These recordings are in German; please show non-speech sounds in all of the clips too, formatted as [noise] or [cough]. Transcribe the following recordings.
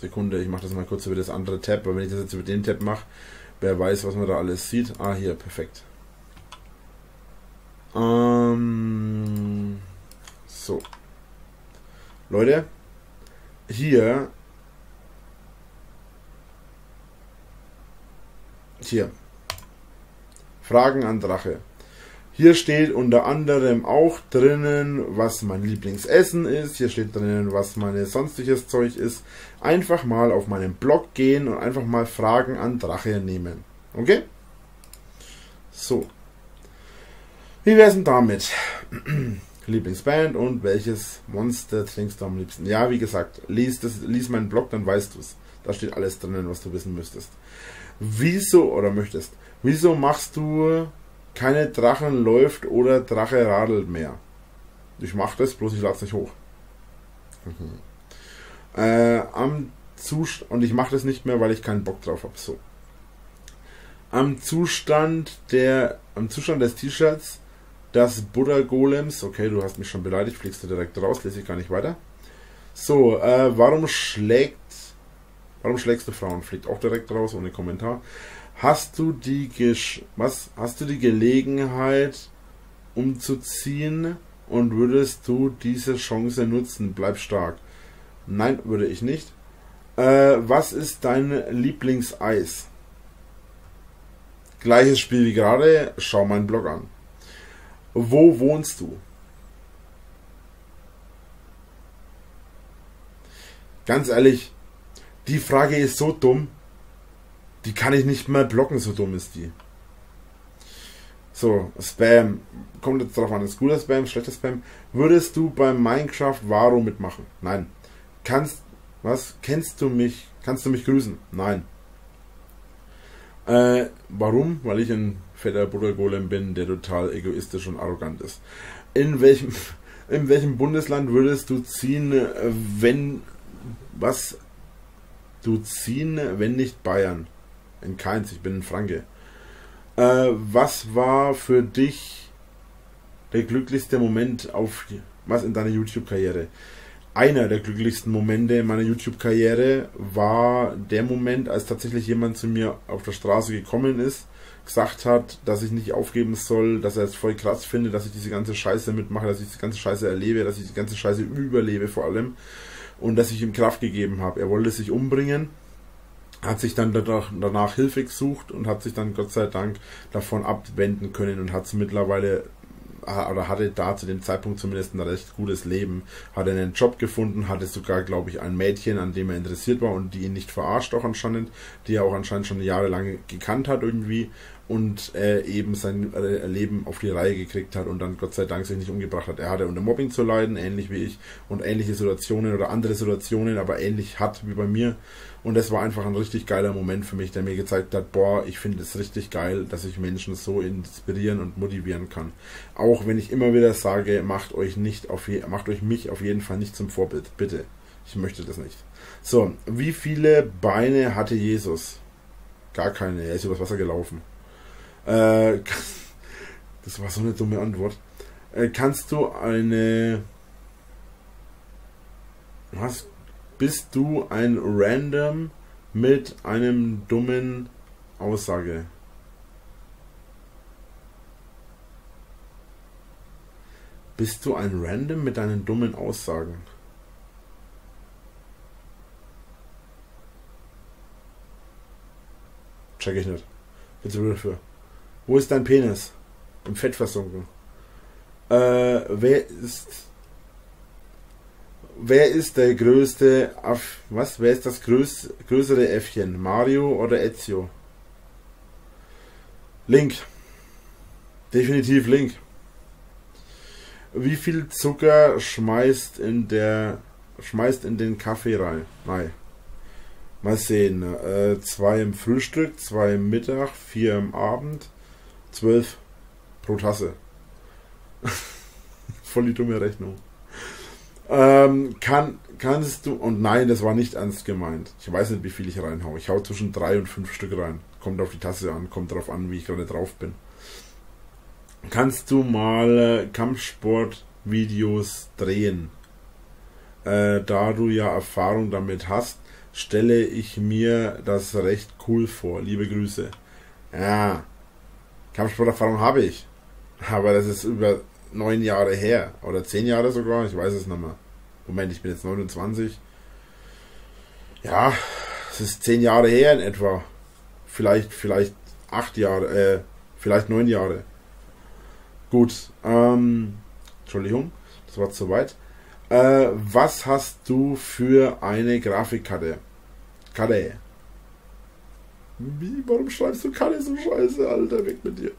Sekunde, ich mache das mal kurz über das andere Tab, weil wenn ich das jetzt über den Tab mache, wer weiß, was man da alles sieht. Ah, hier, perfekt. Ähm, so. Leute, hier, hier, Fragen an Drache. Hier steht unter anderem auch drinnen, was mein Lieblingsessen ist. Hier steht drinnen, was mein sonstiges Zeug ist. Einfach mal auf meinen Blog gehen und einfach mal Fragen an Drache nehmen. Okay? So. Wie wär's denn damit? [clears throat] Lieblingsband und welches Monster trinkst du am liebsten? Ja, wie gesagt, lies, das, lies meinen Blog, dann weißt du es. Da steht alles drinnen, was du wissen müsstest. Wieso oder möchtest? Wieso machst du keine Drachen läuft oder Drache radelt mehr. Ich mache das, bloß ich lade nicht hoch. Mhm. Äh, am Zustand, und ich mache das nicht mehr, weil ich keinen Bock drauf habe. So. Am Zustand der, am Zustand des T-Shirts, das Buddha Golems, okay, du hast mich schon beleidigt, fliegst du direkt raus, lese ich gar nicht weiter. So, äh, warum schlägt, warum schlägst du Frauen? Fliegt auch direkt raus, ohne Kommentar. Hast du die Gesch was hast du die Gelegenheit umzuziehen und würdest du diese Chance nutzen? Bleib stark. Nein, würde ich nicht. Äh, was ist dein Lieblingseis? Gleiches Spiel wie gerade. Schau meinen Blog an. Wo wohnst du? Ganz ehrlich, die Frage ist so dumm. Die kann ich nicht mehr blocken, so dumm ist die. So, Spam. Kommt jetzt darauf an, ist guter Spam, schlechter Spam. Würdest du beim Minecraft Varo mitmachen? Nein. Kannst, was? Kennst du mich? Kannst du mich grüßen? Nein. Äh, warum? Weil ich ein fetter Bruder-Golem bin, der total egoistisch und arrogant ist. In welchem, [laughs] in welchem Bundesland würdest du ziehen, wenn, was, du ziehen, wenn nicht Bayern? In keins, ich bin ein Franke. Äh, was war für dich der glücklichste Moment auf was in deiner YouTube-Karriere? Einer der glücklichsten Momente meiner YouTube-Karriere war der Moment, als tatsächlich jemand zu mir auf der Straße gekommen ist, gesagt hat, dass ich nicht aufgeben soll, dass er es voll krass findet, dass ich diese ganze Scheiße mitmache, dass ich diese ganze Scheiße erlebe, dass ich die ganze Scheiße überlebe vor allem und dass ich ihm Kraft gegeben habe. Er wollte sich umbringen hat sich dann danach, danach Hilfe gesucht und hat sich dann Gott sei Dank davon abwenden können und hat es mittlerweile oder hatte da zu dem Zeitpunkt zumindest ein recht gutes Leben, hatte einen Job gefunden, hatte sogar, glaube ich, ein Mädchen, an dem er interessiert war und die ihn nicht verarscht auch anscheinend, die er auch anscheinend schon jahrelang gekannt hat irgendwie und äh, eben sein äh, Leben auf die Reihe gekriegt hat und dann Gott sei Dank sich nicht umgebracht hat. Er hatte unter Mobbing zu leiden, ähnlich wie ich, und ähnliche Situationen oder andere Situationen, aber ähnlich hat wie bei mir. Und das war einfach ein richtig geiler Moment für mich, der mir gezeigt hat, boah, ich finde es richtig geil, dass ich Menschen so inspirieren und motivieren kann. Auch wenn ich immer wieder sage, macht euch nicht auf macht euch mich auf jeden Fall nicht zum Vorbild, bitte. Ich möchte das nicht. So, wie viele Beine hatte Jesus? Gar keine, er ist übers Wasser gelaufen. Äh, [laughs] das war so eine dumme Antwort. Äh, kannst du eine. Was? Bist du ein Random mit einem dummen Aussage? Bist du ein Random mit deinen dummen Aussagen? Check ich nicht. Bitte dafür. Wo ist dein Penis? Im Fett versunken. Äh, wer ist. Wer ist der größte Aff. Was? Wer ist das größ, größere Äffchen? Mario oder Ezio? Link. Definitiv Link. Wie viel Zucker schmeißt in der schmeißt in den Kaffee rein? Nein. Mal sehen. Äh, zwei im Frühstück, zwei im Mittag, vier im Abend, 12 pro Tasse. [laughs] Voll die dumme Rechnung. Ähm, kann, kannst du, und nein, das war nicht ernst gemeint. Ich weiß nicht, wie viel ich reinhau. Ich hau zwischen drei und fünf Stück rein. Kommt auf die Tasse an, kommt darauf an, wie ich gerade drauf bin. Kannst du mal äh, Kampfsport-Videos drehen? äh, da du ja Erfahrung damit hast, stelle ich mir das recht cool vor. Liebe Grüße. Ja, Kampfsporterfahrung habe ich. Aber das ist über neun Jahre her. Oder zehn Jahre sogar, ich weiß es nicht mehr. Moment, ich bin jetzt 29. Ja, es ist zehn Jahre her in etwa. Vielleicht, vielleicht acht Jahre, äh, vielleicht neun Jahre. Gut, ähm, Entschuldigung, das war zu weit. Äh, was hast du für eine Grafikkarte? Karte. Wie, warum schreibst du Karte so scheiße, Alter? Weg mit dir.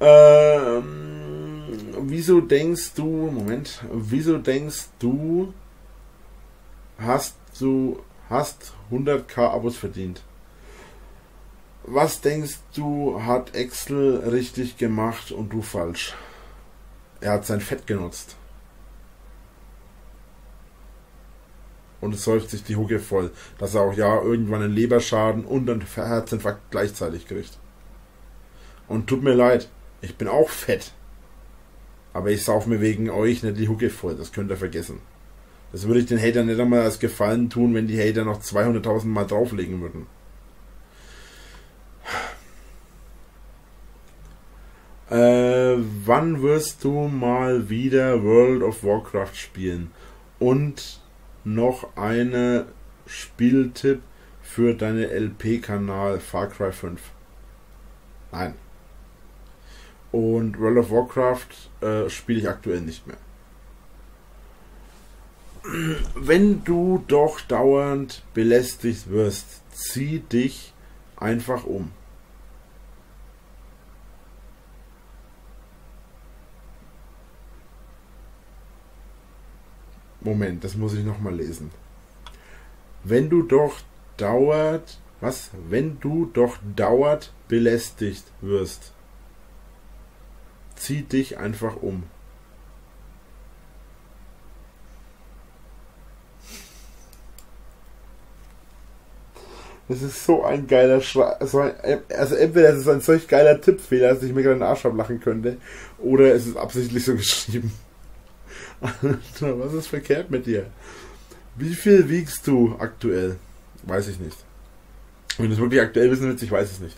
Ähm, wieso denkst du, Moment, wieso denkst du, hast du, hast 100k Abos verdient? Was denkst du, hat Excel richtig gemacht und du falsch? Er hat sein Fett genutzt. Und es säuft sich die Hucke voll, dass er auch ja irgendwann einen Leberschaden und einen Herzinfarkt gleichzeitig kriegt. Und tut mir leid, ich bin auch fett. Aber ich sauf mir wegen euch nicht die Hucke voll, das könnt ihr vergessen. Das würde ich den Hatern nicht einmal als Gefallen tun, wenn die Hater noch 200.000 Mal drauflegen würden. Äh, wann wirst du mal wieder World of Warcraft spielen? Und noch eine Spieltipp für deine LP-Kanal Far Cry 5. Nein. Und World of Warcraft äh, spiele ich aktuell nicht mehr. Wenn du doch dauernd belästigt wirst, zieh dich einfach um. Moment, das muss ich nochmal lesen. Wenn du doch dauert, was? Wenn du doch dauert belästigt wirst, zieh dich einfach um. Das ist so ein geiler Schra also, also entweder es ist ein solch geiler Tippfehler, dass ich mir gerade den Arsch ablachen könnte, oder es ist absichtlich so geschrieben. [laughs] Alter, was ist verkehrt mit dir? Wie viel wiegst du aktuell? Weiß ich nicht. Wenn du es wirklich aktuell wissen willst, ich weiß es nicht.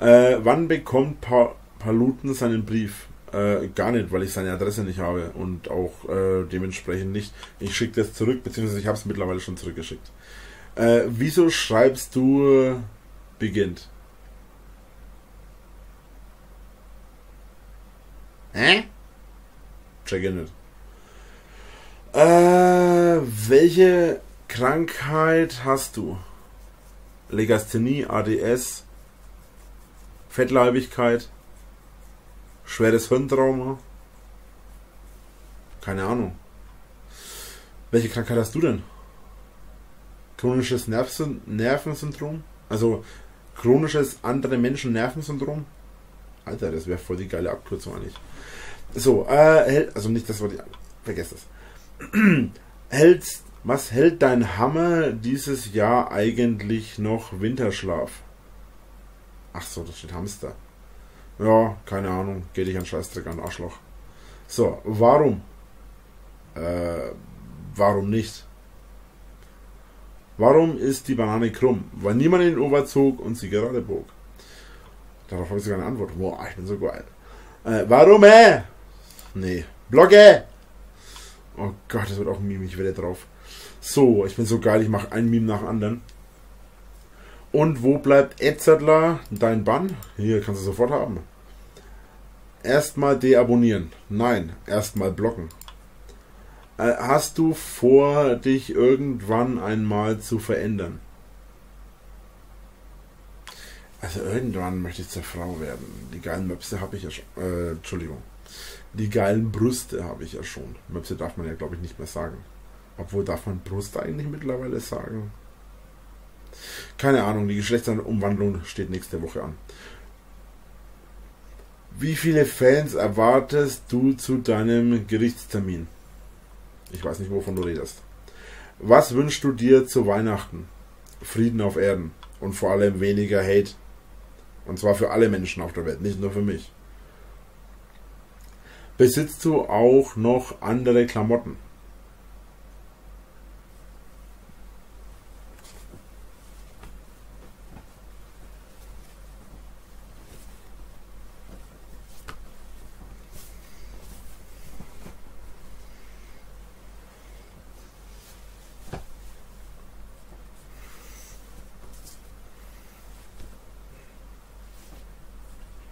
Äh, wann bekommt pa Paluten seinen Brief? Äh, gar nicht, weil ich seine Adresse nicht habe und auch äh, dementsprechend nicht. Ich schicke das zurück, beziehungsweise ich habe es mittlerweile schon zurückgeschickt. Äh, wieso schreibst du beginnt? Hä? Check in it. Äh, welche Krankheit hast du? Legasthenie, ADS, Fettleibigkeit, schweres Hirntrauma? Keine Ahnung. Welche Krankheit hast du denn? Chronisches Nervensyndrom? Also chronisches andere Menschen Nervensyndrom? Alter, das wäre voll die geile Abkürzung eigentlich. So, äh, also nicht das Wort, vergesst es. Hältst, was hält dein Hammer dieses Jahr eigentlich noch Winterschlaf? Ach so, da steht Hamster. Ja, keine Ahnung. Geh dich an Scheißdreck an Arschloch. So, warum? Äh, warum nicht? Warum ist die Banane krumm? Weil niemand in den Ober zog und sie gerade bog. Darauf habe ich sogar eine Antwort. Boah, ich bin so geil. Äh, warum, äh? Nee. Blogge! Oh Gott, das wird auch ein Meme, ich werde drauf. So, ich bin so geil, ich mache ein Meme nach anderen. Und wo bleibt Edzardler, dein Bann? Hier kannst du sofort haben. Erstmal deabonnieren. Nein, erstmal blocken. Äh, hast du vor, dich irgendwann einmal zu verändern? Also irgendwann möchte ich zur Frau werden. Die geilen Möpse habe ich ja schon. Äh, Entschuldigung. Die geilen Brüste habe ich ja schon. Möpse darf man ja, glaube ich, nicht mehr sagen. Obwohl darf man Brust eigentlich mittlerweile sagen. Keine Ahnung, die Geschlechtsumwandlung steht nächste Woche an. Wie viele Fans erwartest du zu deinem Gerichtstermin? Ich weiß nicht, wovon du redest. Was wünschst du dir zu Weihnachten? Frieden auf Erden und vor allem weniger Hate. Und zwar für alle Menschen auf der Welt, nicht nur für mich. Besitzt du auch noch andere Klamotten?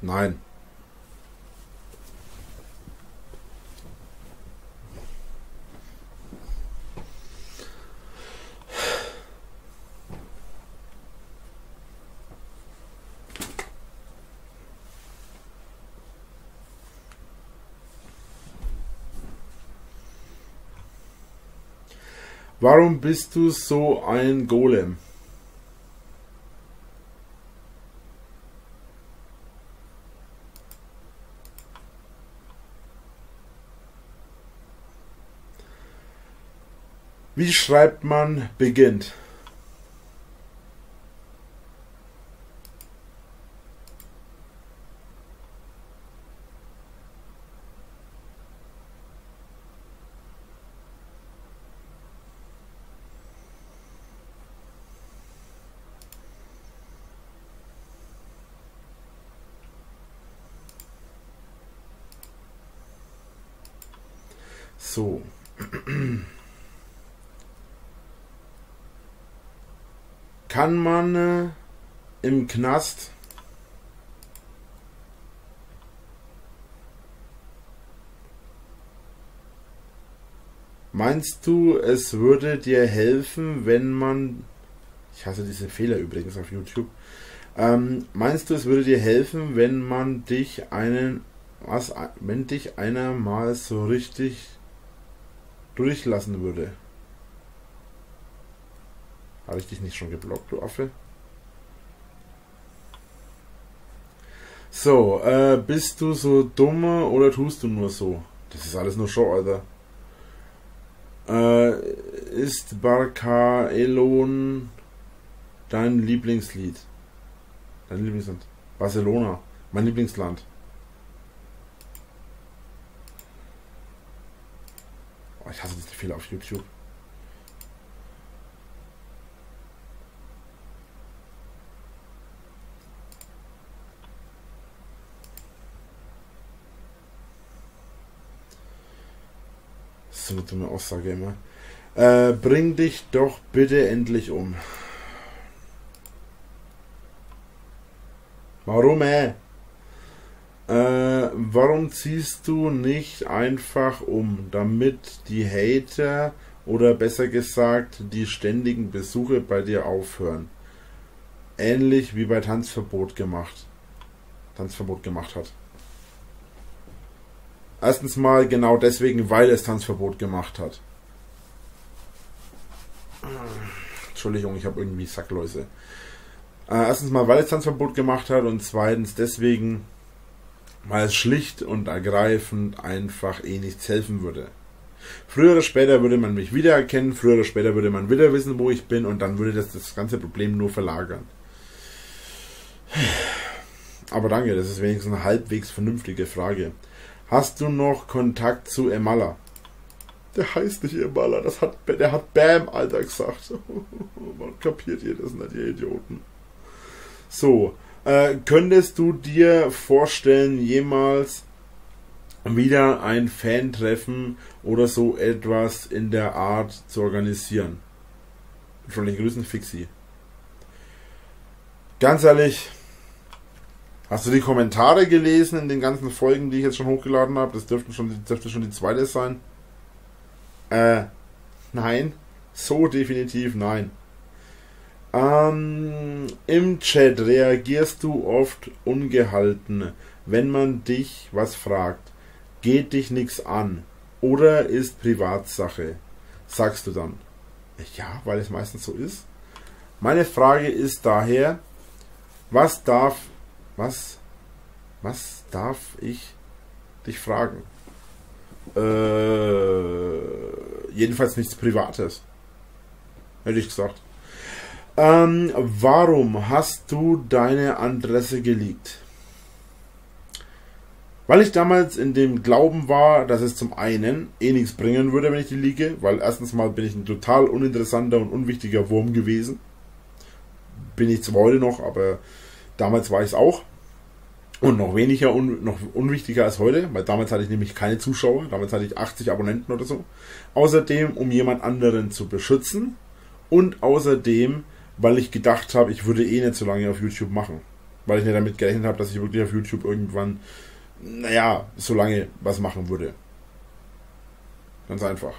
Nein. Warum bist du so ein Golem? Wie schreibt man beginnt? So. [clears throat] Kann man äh, im Knast Meinst du, es würde dir helfen, wenn man. Ich hasse diese Fehler übrigens auf YouTube. Ähm, meinst du, es würde dir helfen, wenn man dich einen. Was, wenn dich einer mal so richtig durchlassen würde. Habe ich dich nicht schon geblockt, du Affe? So, äh, bist du so dumm oder tust du nur so? Das ist alles nur Show, Alter. Äh, ist Barca Elon dein Lieblingslied? Dein Lieblingsland? Barcelona, mein Lieblingsland. Oh, ich hasse diese Fehler auf YouTube. Das ist eine dumme Aussage immer. Äh, bring dich doch bitte endlich um. Warum, äh? Äh, warum ziehst du nicht einfach um, damit die Hater oder besser gesagt die ständigen Besuche bei dir aufhören? Ähnlich wie bei Tanzverbot gemacht. Tanzverbot gemacht hat. Erstens mal genau deswegen, weil es Tanzverbot gemacht hat. Entschuldigung, ich habe irgendwie Sackläuse. Äh, erstens mal, weil es Tanzverbot gemacht hat und zweitens deswegen, weil es schlicht und ergreifend einfach eh nichts helfen würde. Früher oder später würde man mich wiedererkennen, früher oder später würde man wieder wissen, wo ich bin und dann würde das das ganze Problem nur verlagern. Aber danke, das ist wenigstens eine halbwegs vernünftige Frage. Hast du noch Kontakt zu Emala? Der heißt nicht Emala, das hat, der hat Bam, Alter, gesagt. [laughs] Man kapiert ihr das nicht, ihr Idioten. So, äh, könntest du dir vorstellen, jemals wieder ein Fan-Treffen oder so etwas in der Art zu organisieren? Den Grüßen Fixi. Ganz ehrlich, hast du die Kommentare gelesen in den ganzen Folgen, die ich jetzt schon hochgeladen habe? Das dürfte schon, dürfte schon die zweite sein. Äh, nein. So definitiv nein. Ähm, Im Chat reagierst du oft ungehalten, wenn man dich was fragt. Geht dich nichts an oder ist Privatsache? Sagst du dann. Ja, weil es meistens so ist. Meine Frage ist daher, was darf, was, was darf ich dich fragen? Äh, jedenfalls nichts Privates. Hätte ich gesagt. Ähm, warum hast du deine Adresse geleakt? Weil ich damals in dem Glauben war, dass es zum einen eh nichts bringen würde, wenn ich die liege, weil erstens mal bin ich ein total uninteressanter und unwichtiger Wurm gewesen. Bin ich zwar heute noch, aber damals war ich es auch. Und noch weniger, un, noch unwichtiger als heute, weil damals hatte ich nämlich keine Zuschauer, damals hatte ich 80 Abonnenten oder so. Außerdem, um jemand anderen zu beschützen und außerdem, weil ich gedacht habe, ich würde eh nicht so lange auf YouTube machen. Weil ich nicht damit gerechnet habe, dass ich wirklich auf YouTube irgendwann, naja, so lange was machen würde. Ganz einfach.